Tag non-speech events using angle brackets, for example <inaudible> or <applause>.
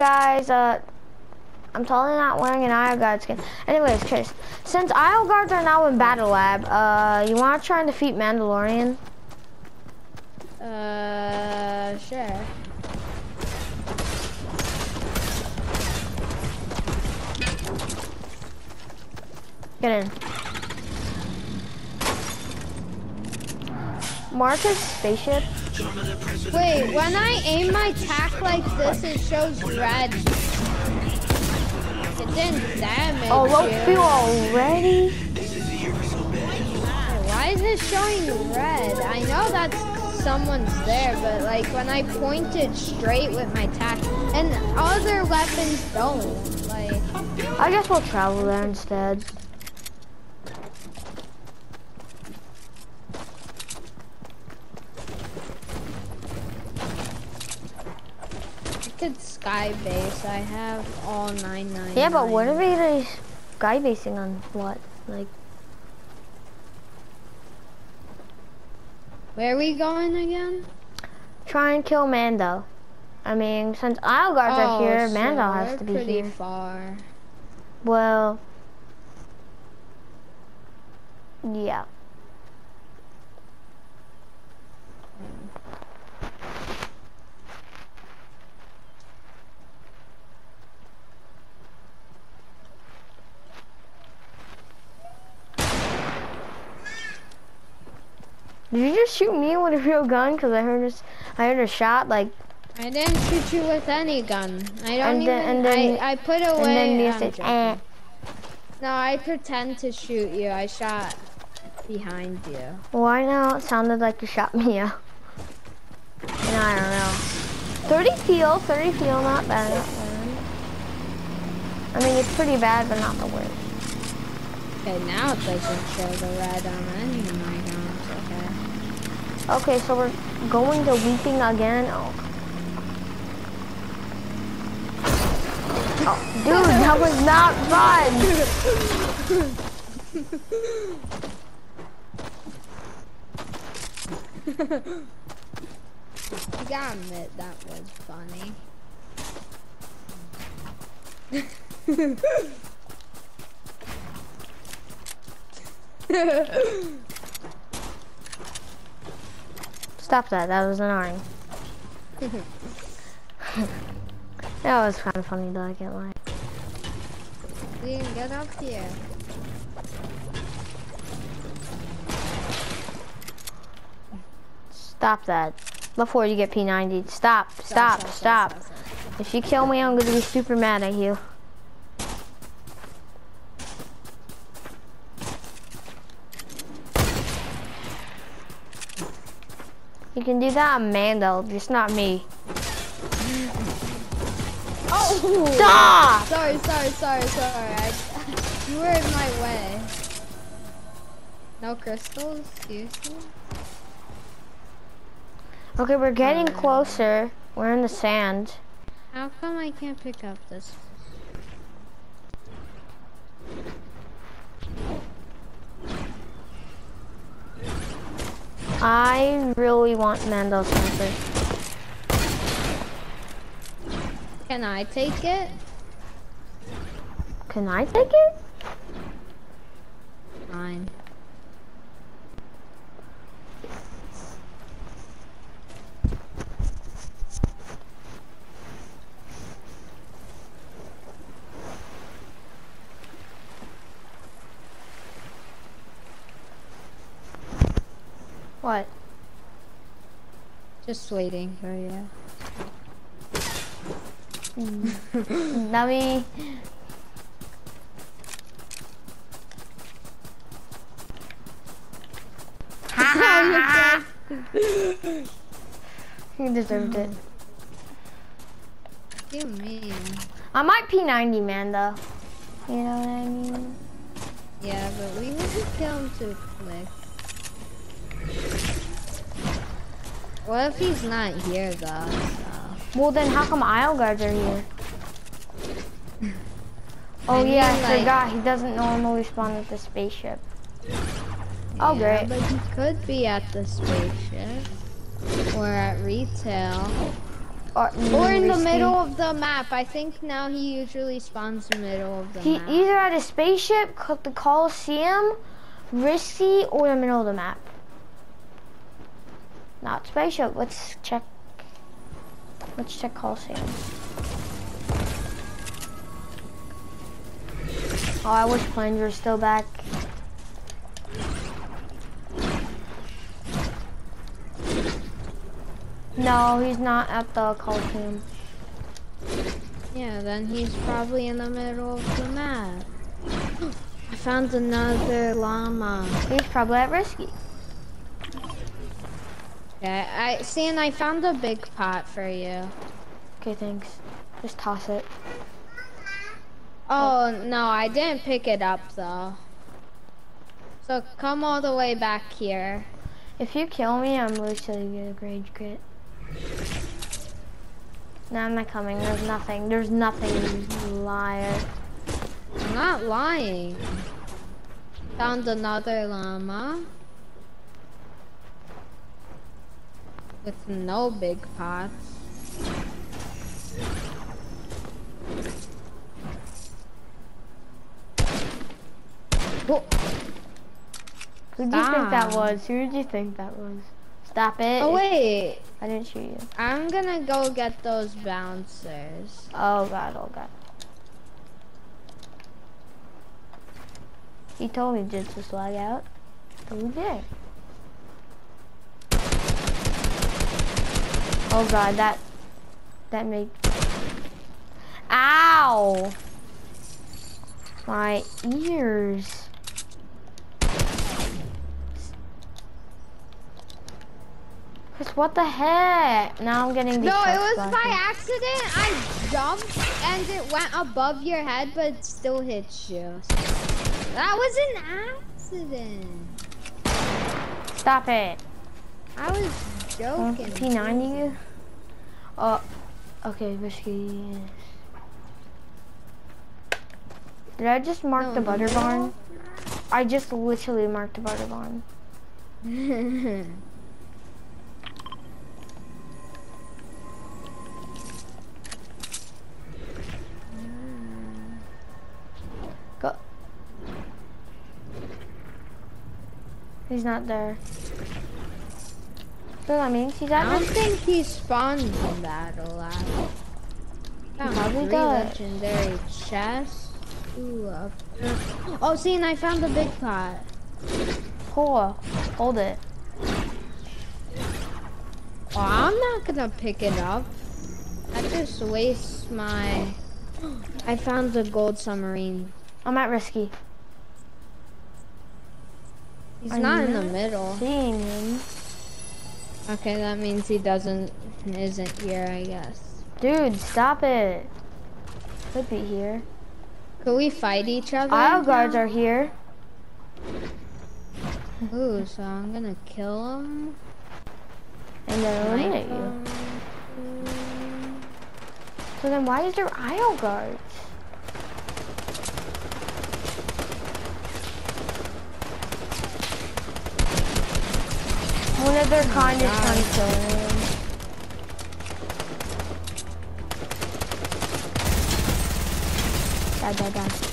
guys, uh, I'm totally not wearing an IO Guard skin. Anyways, Chris, since IO Guards are now in Battle Lab, uh, you want to try and defeat Mandalorian? Uh, sure. Get in. Marcus spaceship. Wait, when I aim my tack like this, it shows red. It didn't damage Oh, low you. already? Why is it showing red? I know that someone's there, but like when I pointed straight with my tack, and other weapons don't. Like, I guess we'll travel there instead. I could sky base. I have all nine nine. Yeah, but what are we gonna sky basing on what? Like, Where are we going again? try and kill Mando. I mean, since IO Guards are oh, here, so Mando has to be pretty here. far. Well, yeah. Did you just shoot me with a real gun? Cause I heard this, I heard a shot. Like, I didn't shoot you with any gun. I don't And even. then- and then- I, I put away. and then said, eh. No, I pretend to shoot you. I shot behind you. Why now it sounded like you shot <laughs> me out? And I don't know. 30 feel, 30 feel, not bad, not bad. I mean, it's pretty bad, but not the worst. Okay, now it doesn't show the red on any of my guns. Okay. So we're going to weeping again. Oh. Oh, dude, that was not fun. You gotta admit that was funny. <laughs> Stop that, that was annoying. <laughs> that was kind of funny though, I can't lie. Get up here. Stop that. Before you get P90. Stop, stop, stop. If you kill me, I'm gonna be super mad at you. You can do that on Mando, just not me. Oh! Stop! Sorry, sorry, sorry, sorry. I, <laughs> you were in my way. No crystals? Seriously? Okay, we're getting closer. We're in the sand. How come I can't pick up this? I really want Mandel's sensor. Can I take it? Can I take it? Fine. What? Just waiting for you. <laughs> Dummy. <laughs> You deserved it. You mean? I might P90 man though. You know what I mean? Yeah, but we need to kill him too quick. What if he's not here though? Well, then how come IO Guards are here? <laughs> Oh I mean, yeah, I like- forgot. He doesn't normally spawn at the spaceship. Oh, Yeah, great. But he could be at the spaceship or at retail. Or, Or in the middle of the map. I think now he usually spawns in the middle of the He map. either at a spaceship, the Coliseum, risky, or the middle of the map. Not spaceship. Let's check. Let's check Coliseum. Oh, I wish planes were still back. No, he's not at the Coliseum. Yeah, then he's probably in the middle of the map. I found another llama. He's probably at risky. Okay, I see, and I found a big pot for you. Okay, thanks. Just toss it. Oh no, I didn't pick it up though. So come all the way back here. If you kill me, I'm literally gonna rage quit. No, I'm not coming. There's nothing. There's nothing, you liar. I'm not lying. Found another llama. With no big pots. Oh, Who do you think that was? Who did you think that was? Stop it. oh wait, I didn't shoot you. I'm gonna go get those bouncers. Oh god, oh god. He told me just to slag out. We did. Oh god, that that made Ow! My ears. Cause what the heck? Now I'm getting No, it was by accident. I jumped and it went above your head, but it still hits you. That was an accident. Stop it. I was Oh, joking. P90 you? Oh, okay, risky. Did I just mark No, the oh, butter no. barn? I just literally marked the butter barn. <laughs> Go. He's not there. So that means he's I don't think he spawns in that a lot. Found probably three does. legendary chests. Ooh, oh, see, and I found the big pot. Cool. Hold it. Oh, I'm not gonna pick it up. That just wastes my. I found the gold submarine. I'm at risky. He's I'm not in the middle. Seeing him. Okay, that means he doesn't isn't here, I guess. Dude, stop it. Could be here. Could we fight each other? IO guards are here. Ooh, so I'm gonna kill him. And then eliminate you. So then why is there IO guards? Of their kind is trying to kill him. Die, die, die.